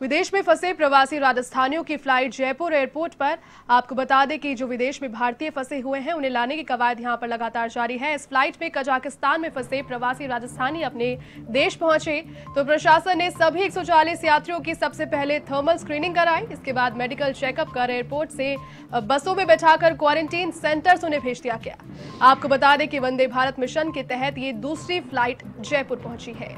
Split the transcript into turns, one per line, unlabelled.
विदेश में फंसे प्रवासी राजस्थानियों की फ़्लाइट जयपुर एयरपोर्ट पर। आपको बता दें कि जो विदेश में भारतीय फंसे हुए हैं, उन्हें लाने की कवायद यहाँ पर लगातार जारी है। इस फ़्लाइट में कजाकिस्तान में फंसे प्रवासी राजस्थानी अपने देश पहुँचे। तो प्रशासन ने सभी 140 यात्रियों की सबसे पहले थर्मल स्क्रीनिंग कराई। इसके बाद मेडिकल चेकअप कर एयरपोर्ट से बसों में बैठाकर क्वारंटीन सेंटर्स उन्हें भेज दिया गया। आपको बता दें कि वंदे भारत मिशन के तहत ये दूसरी फ़्लाइट जयपुर पहुँची है।